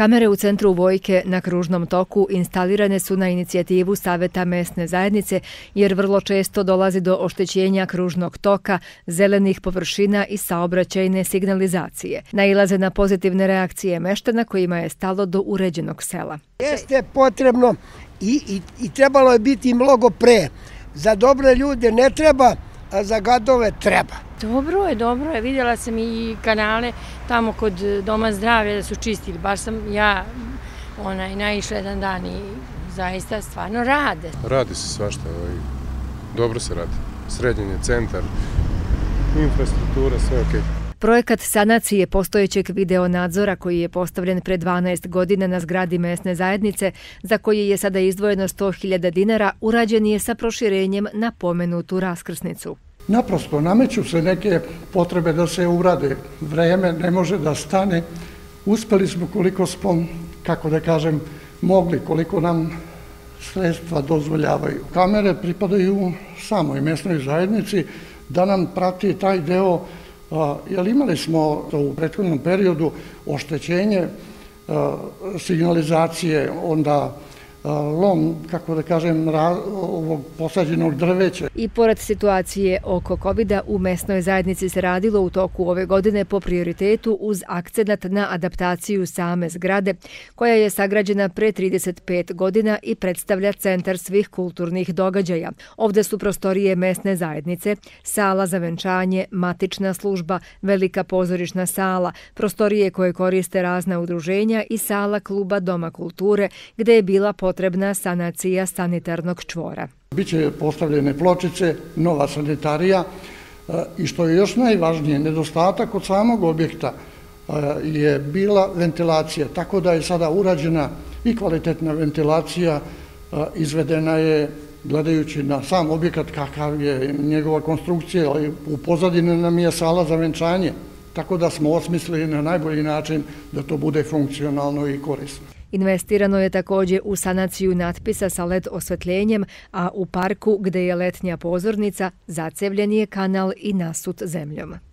Kamere u centru Vojke na kružnom toku instalirane su na inicijativu Saveta mesne zajednice jer vrlo često dolazi do oštećenja kružnog toka, zelenih površina i saobraćajne signalizacije. Nailaze na pozitivne reakcije meštana kojima je stalo do uređenog sela. Jeste potrebno i, i, i trebalo je biti mnogo pre. Za dobre ljude ne treba, za gadove treba. Dobro je, dobro je. Vidjela sam i kanale tamo kod Doma zdravlja da su čistili. Baš sam ja onaj, naišla jedan dan i zaista stvarno rade. Radi se svašta. Ovaj, dobro se radi. Srednjen je centar, infrastruktura, sve okej. Projekat sanacije postojećeg videonadzora koji je postavljen pre 12 godina na zgradi mesne zajednice, za koji je sada izdvojeno 100.000 dinara, urađen je sa proširenjem na pomenutu raskrsnicu. Naprosto, nameću se neke potrebe da se urade. Vreme ne može da stane. Uspeli smo koliko smo, kako da kažem, mogli, koliko nam sredstva dozvoljavaju. Kamere pripadaju samoj mesnoj zajednici da nam prati taj deo, jer imali smo u prethodnom periodu oštećenje signalizacije, onda lom, kako da kažem, ovog posađenog drveća. I pored situacije oko covid u mesnoj zajednici se radilo u toku ove godine po prioritetu uz akcenat na adaptaciju same zgrade, koja je sagrađena pre 35 godina i predstavlja centar svih kulturnih događaja. Ovde su prostorije mesne zajednice, sala za venčanje, matična služba, velika pozorišna sala, prostorije koje koriste razna udruženja i sala kluba Doma kulture, gde je bila potrebna potrebna sanacija sanitarnog čvora. Biće postavljene pločice, nova sanitarija e, i što je još najvažnije, nedostatak od samog objekta e, je bila ventilacija, tako da je sada urađena i kvalitetna ventilacija, e, izvedena je gledajući na sam objekat kakav je njegova konstrukcija, u pozadini nam je sala za venčanje, tako da smo osmislili na najbolji način da to bude funkcionalno i korisno. Investirano je također u sanaciju natpisa sa LED osvetljenjem, a u parku gde je letnja pozornica zacevljen je kanal i nasut zemljom.